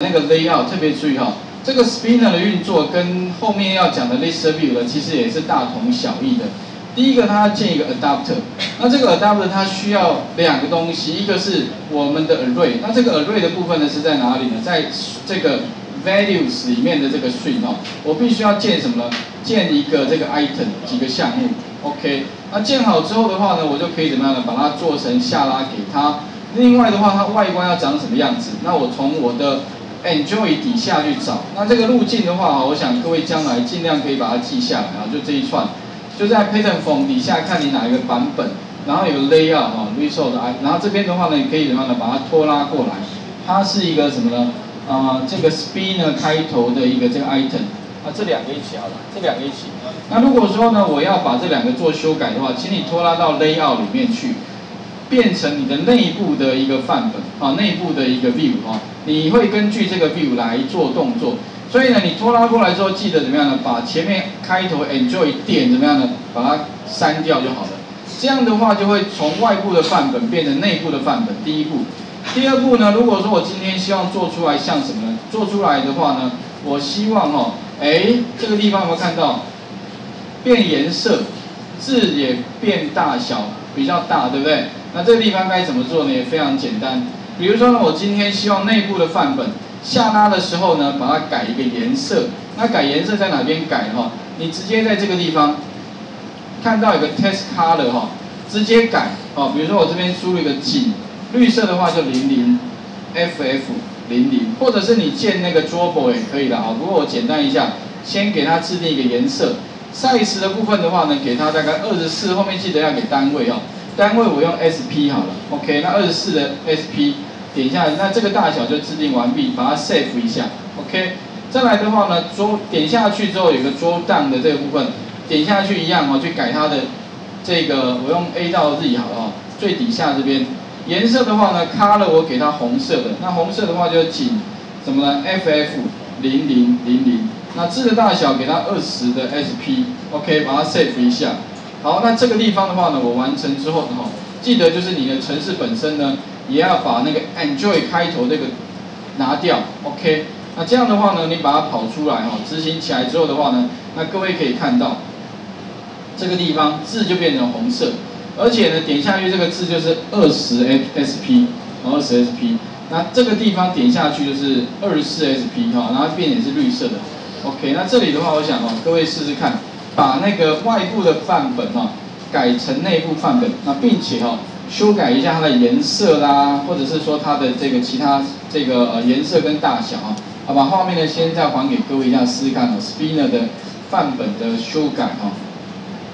那个 layout 特别注意哈，这个 spinner 的运作跟后面要讲的 list view 的其实也是大同小异的。第一个，它要建一个 adapter，那这个 adapter 它需要两个东西，一个是我们的 array，那这个 array 的部分呢是在哪里呢？在这个 values 里面的这个 string 哦，我必须要建什么？建一个这个 item 几个项目，OK，那建好之后的话呢，我就可以怎么样呢？把它做成下拉给它。另外的话，它外观要长什么样子？那我从我的 Enjoy 底下去找，那这个路径的话，我想各位将来尽量可以把它记下来啊，就这一串，就在 Pattern Form 底下看你哪一个版本，然后有 Layout 啊，Result 然后这边的话呢，你可以怎么样呢？把它拖拉过来，它是一个什么呢？啊，这个 Spin 呢开头的一个这个 Item，啊，这两个一起好了，这两个一起。那如果说呢，我要把这两个做修改的话，请你拖拉到 Layout 里面去。变成你的内部的一个范本啊，内部的一个 view 啊，你会根据这个 view 来做动作。所以呢，你拖拉过来之后，记得怎么样呢？把前面开头 enjoy 点怎么样呢？把它删掉就好了。这样的话就会从外部的范本变成内部的范本。第一步，第二步呢？如果说我今天希望做出来像什么呢？做出来的话呢，我希望哦，哎，这个地方有没有看到变颜色，字也变大小比较大，对不对？那这个地方该怎么做呢？也非常简单。比如说呢，我今天希望内部的范本下拉的时候呢，把它改一个颜色。那改颜色在哪边改哈？你直接在这个地方看到一个 test color 哈，直接改哦。比如说我这边输入一个景，绿色的话就零零 ff 零零，或者是你建那个 drawable 也可以的啊。不过我简单一下，先给它制定一个颜色。Size 的部分的话呢，给它大概二十四，后面记得要给单位哦。单位我用 SP 好了，OK，那二十四的 SP 点一下，那这个大小就制定完毕，把它 save 一下，OK。再来的话呢，桌点下去之后有个桌档的这个部分，点下去一样哦，去改它的这个，我用 A 到 Z 好了哦，最底下这边颜色的话呢，color 我给它红色的，那红色的话就仅什么呢？FF 零零零零，那字的大小给它二十的 SP，OK，把它 save 一下。好，那这个地方的话呢，我完成之后哈，记得就是你的城市本身呢，也要把那个 enjoy 开头这个拿掉，OK。那这样的话呢，你把它跑出来哈，执行起来之后的话呢，那各位可以看到这个地方字就变成红色，而且呢，点下去这个字就是二十 SP，二十 SP。那这个地方点下去就是二十四 SP 哈，然后变也是绿色的，OK。那这里的话，我想哦，各位试试看。把那个外部的范本啊改成内部范本，那并且哦修改一下它的颜色啦，或者是说它的这个其他这个呃颜色跟大小啊，好吧，画面呢先再还给各位一下试试看哦，Spinner 的范本的修改哦。